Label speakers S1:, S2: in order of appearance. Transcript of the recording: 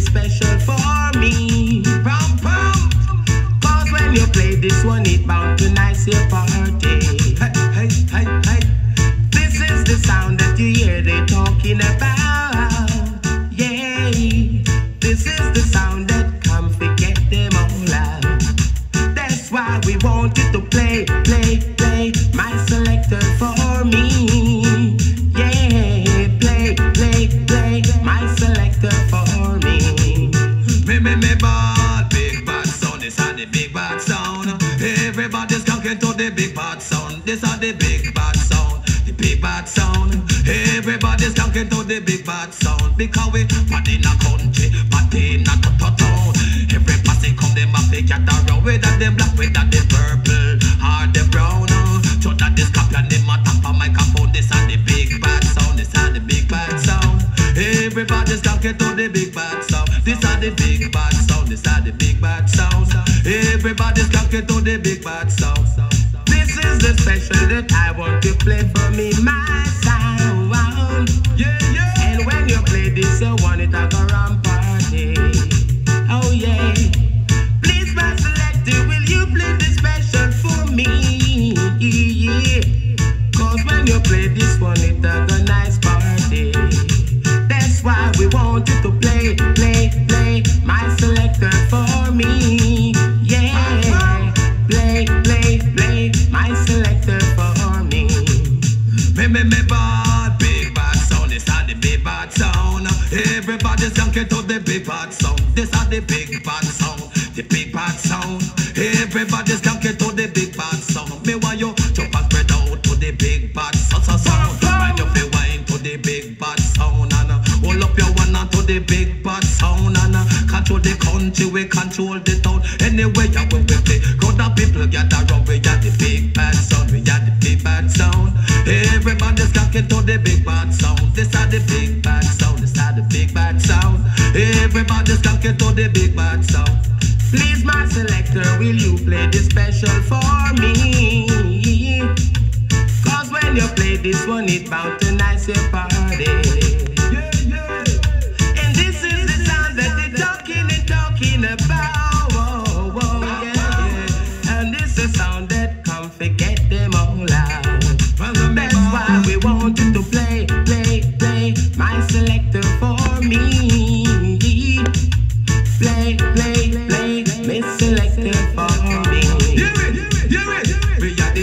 S1: special for me. Pum, pum. Cause when you play this one, it bound to nice your party. Hey, hey, hey, hey. This is the sound that you hear they talking about. Yeah, this is the sound that come forget them all. That's why we want you to play, play
S2: bad sound. Everybody's talking to the big bad sound. Because we party in a country, party in a to to town. Every passing come them a pick at around. Whether them black, whether them purple, or them brown. uh. So that this copy and them a tap a microphone. This are the big bad sound. This are the big bad sound. Everybody's talking to the big bad sound. This are the big bad sound. This are the big bad sound. Everybody's talking to the big bad sound.
S1: This is the special that I want to play for me, my sound.
S2: Yeah, yeah.
S1: And when you play this, you want it a go round party. Oh yeah. Please, my selector, will you play this special for me? Yeah. Cause when you play this one, it a go nice party. That's why we want you to play, play, play my selector for me.
S2: Everybody's junkie to the big bad sound. Me want you jump and spread out to the big bad sound. So, sound. Mind you feel wine to the big bad sound. And uh, hold up your one to the big bad sound. And uh, control the country, we control the town. Anyway, yeah, when we play, crowd of people gather round. We got the big bad sound. We got the big bad sound. Everybody's talking to the big bad sound. This are the big bad sound. This are the big bad sound. Everybody's talking to the big bad sound.
S1: Please, my selector, will you play this special for me? Cause when you play this one, it bound to nice your party. And this is the sound that they're talking and talking about. And this is the sound that forget them all out. Play, play,